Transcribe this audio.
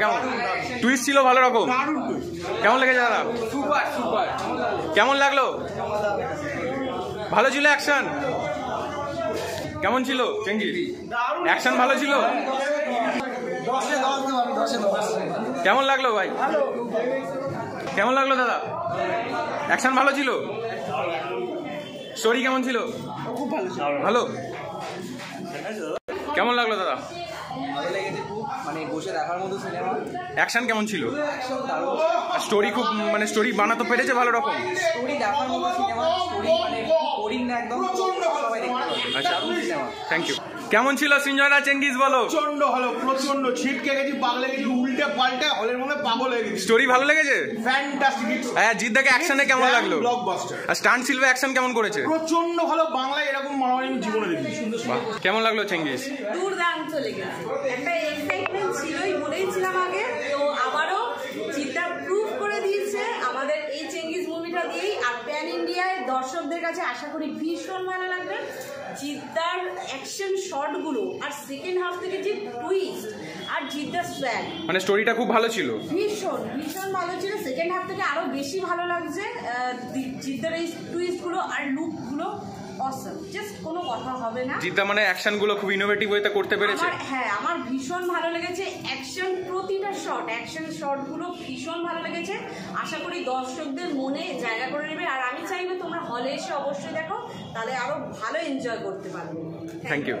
কেমন? টুইস্ট ছিল ভালো রকম। কেমন লেগেছে দাদা? কেমন লাগল? ভালো ছিল অ্যাকশন কেমন ছিল চেঙ্গি অ্যাকশন ভালো ছিল? কেমন লাগল ভাই? কেমন লাগল দাদা? অ্যাকশন ভালো ছিল? স্টোরি কেমন ছিল? ভালো? কেমন লাগল দাদা? খুব মানে বসে দেখার মতো সিনেমা অ্যাকশন কেমন ছিল? দারুণ। স্টোরি খুব মানে স্টোরি বানাতে পেরেছে ভালো রকম। স্টোরি দেখার মতো সিনেমা স্টোরি মানে বোরিং না একদম সবাই দেখতে আচ্ছা দারুণ সিনেমা থ্যাংক ইউ কেমন ছিল সিঞ্জয়দা চেঙ্গিস বলো? প্রচণ্ড হলো প্রচণ্ড ছিটকে গেছি পাগলে গেছি উল্টে পাল্টে হলের মধ্যে পাগল হয়ে গেছি। স্টোরি ভালো লেগেছে? ফ্যান্টাস্টিক হ্যাঁ জিদ্দাকে অ্যাকশনে কেমন লাগল? ব্লকবাস্টার আর স্টান্ট সিলভা অ্যাকশন কেমন করেছে? প্রচণ্ড ভালো বাংলায় এরকম মারামারি আমি জীবনে দেখি সুন্দর কেমন লাগল চেঙ্গিস? দুর্দান্ত লেগেছে একটা এক্সাইটমেন্ট বলেইছিলাম আগে তো আবারও চিন্তা প্রুভ করে দিয়েছে আমাদের এই চেঙ্গিস মুভিটা দিয়েই আর প্যান ইন্ডিয়ায় দর্শকদের কাছে আশা করি ভীষণ ভালো লাগবে। জিদ্দার অ্যাকশন শটগুলো আর সেকেন্ড হাফ থেকে যে টুইস্ট আর জিদ্দার স্ব্যাগ মানে স্টোরিটা খুব ভালো ছিল। ভীষণ ভীষণ ভালো ছিল। সেকেন্ড হাফ থেকে আরও বেশি ভালো লাগছে জিদ্দার এই টুইস্টগুলো আর লুকগুলো হবে না। জিদ্দা মানে অ্যাকশনগুলো খুব ইনোভেটিভ ওয়েতে করতে পেরেছে। হ্যাঁ আমার ভীষণ ভালো লেগেছে অ্যাকশন প্রতিটা শট অ্যাকশন শটগুলো ভীষণ ভালো লেগেছে। আশা করি দর্শকদের মনে জায়গা করে নেবে। আর আমি চাইব তোমরা হলে এসে অবশ্যই দেখো তাহলে আরও ভালো এনজয় করতে পারবে। Thank you